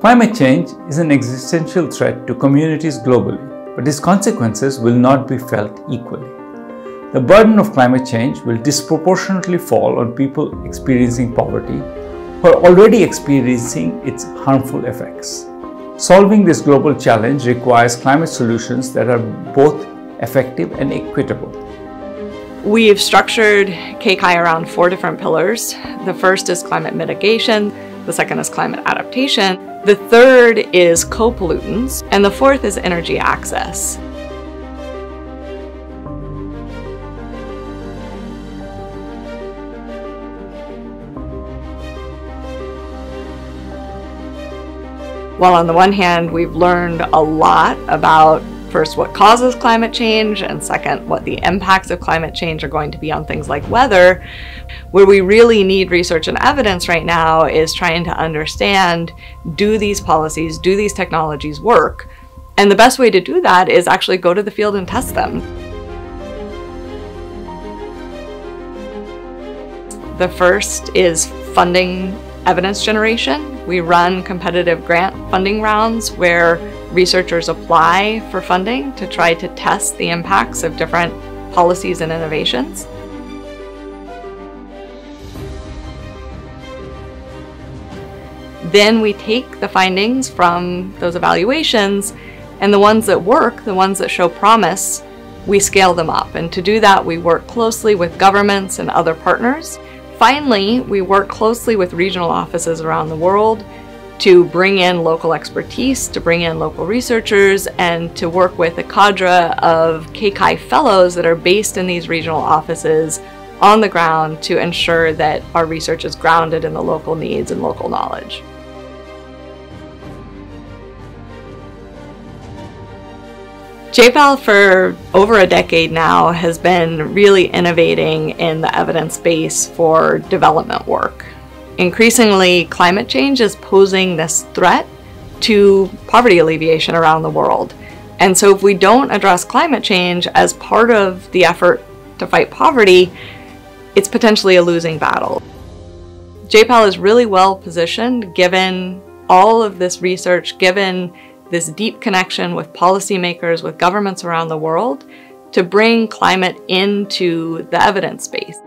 Climate change is an existential threat to communities globally, but its consequences will not be felt equally. The burden of climate change will disproportionately fall on people experiencing poverty who are already experiencing its harmful effects. Solving this global challenge requires climate solutions that are both effective and equitable. We've structured K-CAI around four different pillars. The first is climate mitigation, the second is climate adaptation, the third is co-pollutants, and the fourth is energy access. While on the one hand, we've learned a lot about first what causes climate change and second what the impacts of climate change are going to be on things like weather. Where we really need research and evidence right now is trying to understand do these policies do these technologies work? And the best way to do that is actually go to the field and test them. The first is funding evidence generation. We run competitive grant funding rounds where researchers apply for funding to try to test the impacts of different policies and innovations. Then we take the findings from those evaluations and the ones that work, the ones that show promise, we scale them up. And to do that, we work closely with governments and other partners. Finally, we work closely with regional offices around the world to bring in local expertise, to bring in local researchers, and to work with a cadre of K-CAI fellows that are based in these regional offices on the ground to ensure that our research is grounded in the local needs and local knowledge. JPAL for over a decade now has been really innovating in the evidence base for development work. Increasingly, climate change is posing this threat to poverty alleviation around the world. And so if we don't address climate change as part of the effort to fight poverty, it's potentially a losing battle. JPAL is really well positioned given all of this research, given this deep connection with policymakers, with governments around the world, to bring climate into the evidence base.